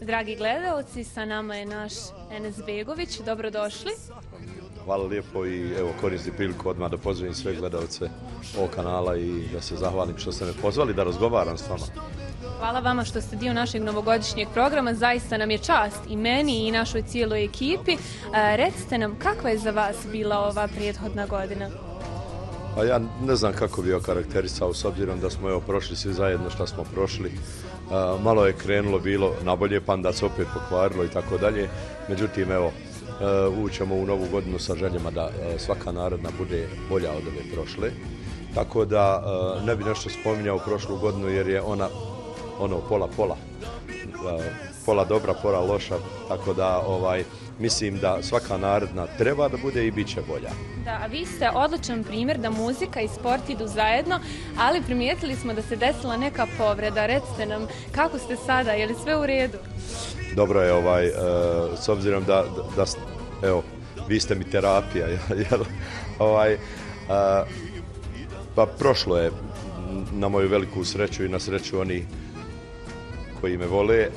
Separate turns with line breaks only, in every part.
Dragi gledalci, sa nama je naš Enes Begović. Dobrodošli.
Hvala lijepo i evo koristim priliku odmah da pozdravim sve gledalce ovog kanala i da se zahvalim što ste me pozvali da razgovaram s vama.
Hvala vama što ste dio našeg novogodišnjeg programa. Zaista nam je čast i meni i našoj cijeloj ekipi. E, recite nam, kakva je za vas bila ova prethodna godina?
Pa ja ne znam kako bi joj karakterisao s obzirom da smo evo prošli svi zajedno što smo prošli. E, malo je krenulo bilo nabolje, pa onda se opet pokvarilo i tako dalje. Međutim, evo, e, ućemo u novu godinu sa željama da svaka narodna bude bolja od ove prošle. Tako da ne bi nešto spominjao prošlu godinu jer je ona ono pola pola. Pola dobra, pola loša, tako da ovaj mislim da svaka narodna treba da bude i bit će bolja.
Da, a vi ste odličan primjer da muzika i sport idu zajedno, ali primijetili smo da se desila neka povreda. Recite nam kako ste sada, je li sve u redu?
Dobro je ovaj, e, s obzirom da, da, evo, vi ste mi terapija, jel, ovaj, e, pa prošlo je na moju veliku sreću i na sreću oni koji me vole. E,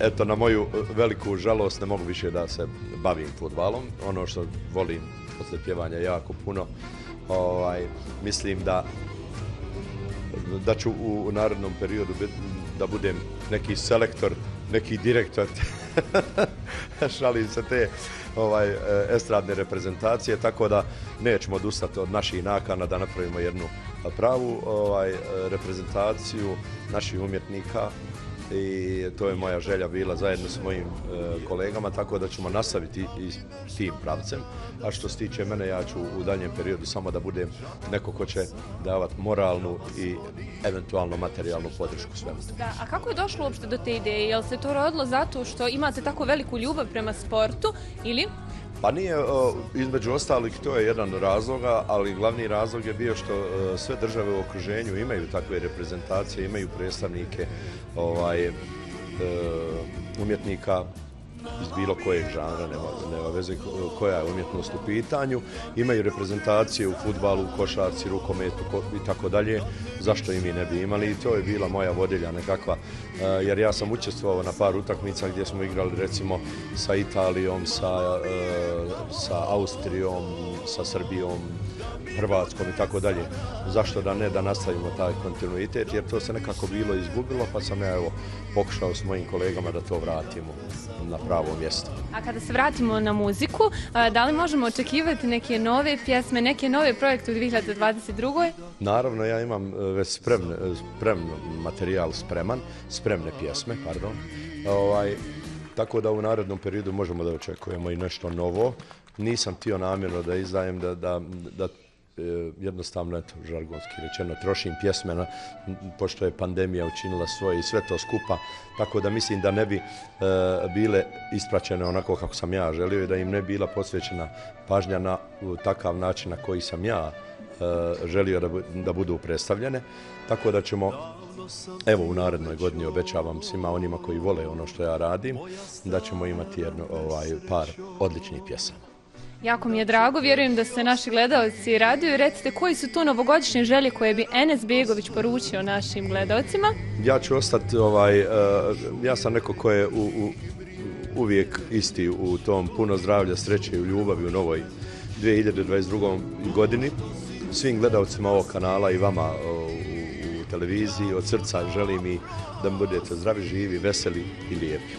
eto, na moju veliku žalost ne mogu više da se bavim futbalom. Ono što volim posle pjevanja jako puno. Ovaj, mislim da da ću u, narodnom periodu da budem neki selektor, neki direktor, šalim se te ovaj, e, estradne reprezentacije, tako da nećemo odustati od naših nakana da napravimo jednu pravu ovaj, reprezentaciju naših umjetnika i to je moja želja bila zajedno s mojim e, kolegama, tako da ćemo nastaviti i tim pravcem. A što se tiče mene, ja ću u daljem periodu samo da budem neko ko će davati moralnu i eventualno materijalnu podršku svemu.
Da, a kako je došlo uopšte do te ideje? Jel se to rodilo zato što imate tako veliku ljubav prema sportu ili
pa nije, između ostalih, to je jedan razloga, ali glavni razlog je bio što e, sve države u okruženju imaju takve reprezentacije, imaju predstavnike ovaj, e, umjetnika iz bilo kojeg žanra, nema, nema veze koja je umjetnost u pitanju. Imaju reprezentacije u futbalu, košarci, rukometu i tako dalje. Zašto i mi ne bi imali? I to je bila moja vodilja nekakva. E, jer ja sam učestvovao na par utakmica gdje smo igrali recimo sa Italijom, sa, e, sa Austrijom, sa Srbijom, Hrvatskom i tako dalje. Zašto da ne da nastavimo taj kontinuitet jer to se nekako bilo izgubilo pa sam ja evo pokušao s mojim kolegama da to vratimo na pravo mjesto.
A kada se vratimo na muziku, da li možemo očekivati neke nove pjesme, neke nove projekte u 2022.
Naravno, ja imam e, već spremn, materijal spreman, spremne pjesme, pardon. Ovaj, tako da u narednom periodu možemo da očekujemo i nešto novo. Nisam tio namjerno da izdajem da, da, da E, jednostavno, eto, žargonski rečeno, trošim pjesmena, pošto je pandemija učinila svoje i sve to skupa, tako da mislim da ne bi e, bile ispraćene onako kako sam ja želio i da im ne bila posvećena pažnja na takav način na koji sam ja e, želio da, da budu predstavljene, tako da ćemo Evo u narednoj godini obećavam svima onima koji vole ono što ja radim da ćemo imati ovaj, par odličnih pjesama.
Jako mi je drago, vjerujem da se naši gledalci raduju. Recite koji su tu novogodišnje želje koje bi Enes Begović poručio našim gledalcima?
Ja ću ostati, ovaj, e, ja sam neko ko je u, uvijek isti u tom puno zdravlja, sreće i ljubavi u novoj 2022. godini. Svim gledalcima ovog kanala i vama u, u televiziji od srca želim i da budete zdravi, živi, veseli i lijepi.